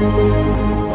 Música